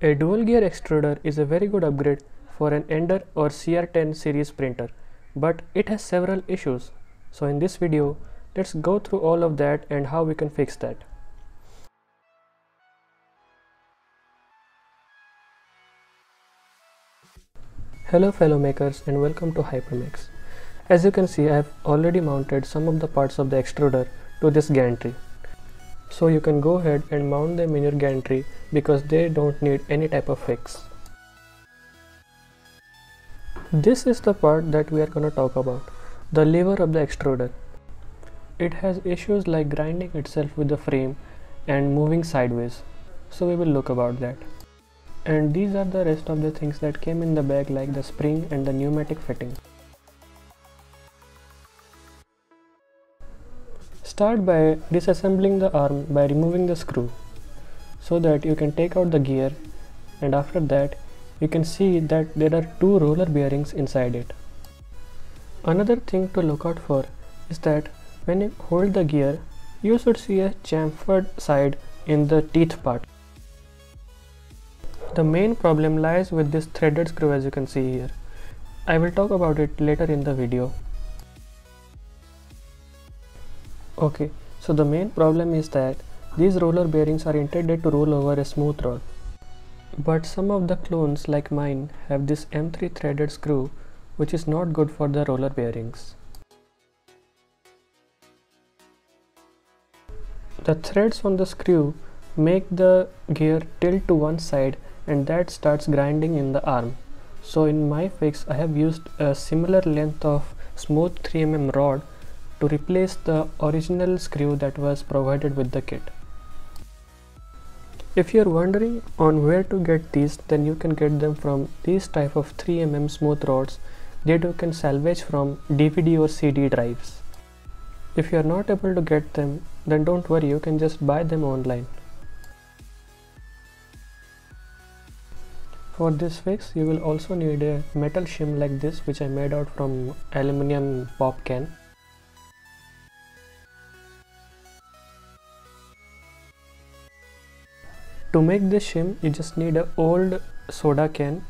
A dual gear extruder is a very good upgrade for an Ender or CR10 series printer, but it has several issues. So in this video, let's go through all of that and how we can fix that. Hello fellow makers and welcome to Hyper Makes. As you can see I have already mounted some of the parts of the extruder to this gantry. So you can go ahead and mount them in your gantry because they don't need any type of fix. This is the part that we are going to talk about, the lever of the extruder. It has issues like grinding itself with the frame and moving sideways, so we will look about that. And these are the rest of the things that came in the bag like the spring and the pneumatic fitting. Start by disassembling the arm by removing the screw so that you can take out the gear and after that you can see that there are two roller bearings inside it. Another thing to look out for is that when you hold the gear you should see a chamfered side in the teeth part. The main problem lies with this threaded screw as you can see here. I will talk about it later in the video. Okay, so the main problem is that these roller bearings are intended to roll over a smooth rod. But some of the clones like mine have this M3 threaded screw which is not good for the roller bearings. The threads on the screw make the gear tilt to one side and that starts grinding in the arm. So in my fix I have used a similar length of smooth 3mm rod to replace the original screw that was provided with the kit. If you are wondering on where to get these then you can get them from these type of 3mm smooth rods that you can salvage from DVD or CD drives. If you are not able to get them then don't worry you can just buy them online. For this fix you will also need a metal shim like this which I made out from aluminum pop can. To make this shim, you just need an old soda can.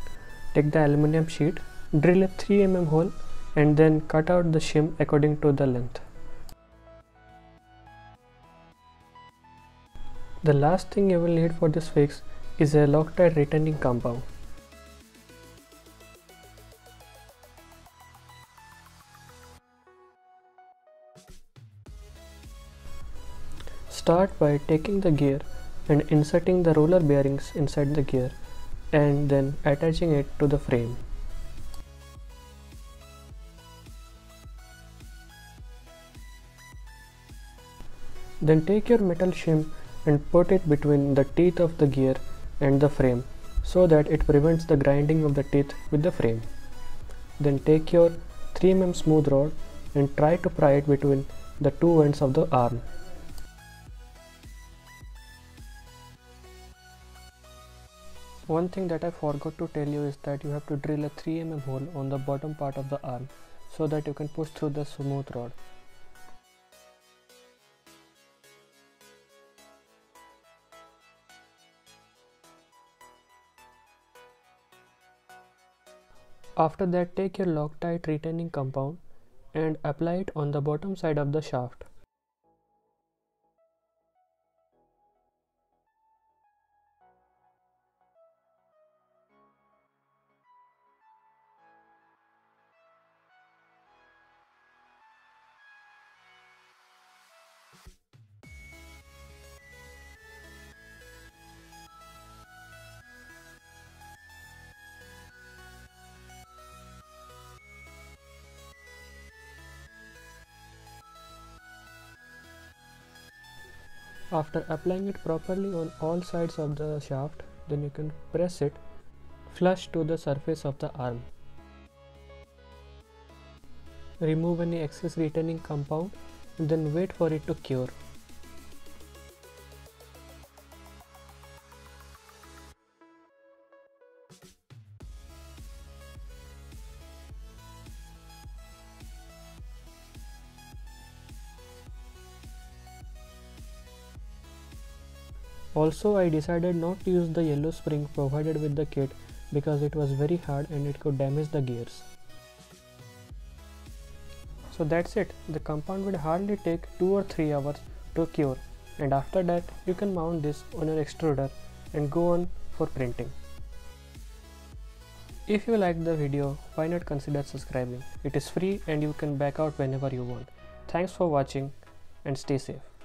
Take the aluminum sheet, drill a 3 mm hole and then cut out the shim according to the length. The last thing you will need for this fix is a Loctite retaining compound. Start by taking the gear and inserting the roller bearings inside the gear and then attaching it to the frame. Then take your metal shim and put it between the teeth of the gear and the frame so that it prevents the grinding of the teeth with the frame. Then take your 3mm smooth rod and try to pry it between the two ends of the arm. One thing that I forgot to tell you is that you have to drill a 3 mm hole on the bottom part of the arm so that you can push through the smooth rod. After that take your Loctite retaining compound and apply it on the bottom side of the shaft. After applying it properly on all sides of the shaft, then you can press it flush to the surface of the arm. Remove any excess retaining compound and then wait for it to cure. Also I decided not to use the yellow spring provided with the kit because it was very hard and it could damage the gears. So that's it, the compound would hardly take 2 or 3 hours to cure and after that you can mount this on your extruder and go on for printing. If you liked the video, why not consider subscribing? It is free and you can back out whenever you want. Thanks for watching and stay safe.